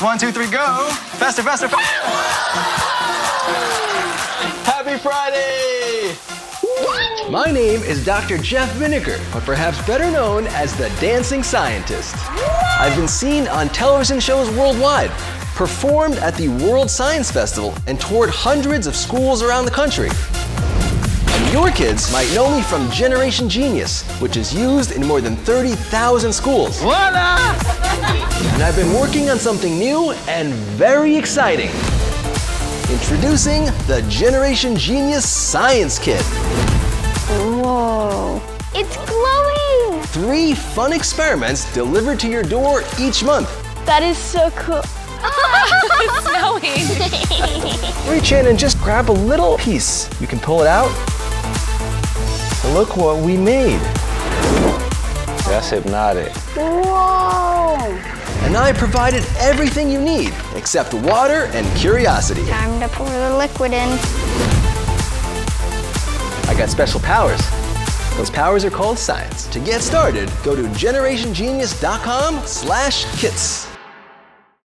One, two, three, go. Faster, faster, faster. Happy Friday! My name is Dr. Jeff Vinegar, but perhaps better known as the Dancing Scientist. I've been seen on television shows worldwide, performed at the World Science Festival, and toured hundreds of schools around the country. And your kids might know me from Generation Genius, which is used in more than 30,000 schools. Voila! And I've been working on something new and very exciting. Introducing the Generation Genius Science Kit. Whoa. It's glowing! Three fun experiments delivered to your door each month. That is so cool. it's snowing. Reach in and just grab a little piece. You can pull it out. And look what we made. That's hypnotic. Whoa! And I provided everything you need except water and curiosity. Time to pour the liquid in. I got special powers. Those powers are called science. To get started, go to generationgenius.com slash kits.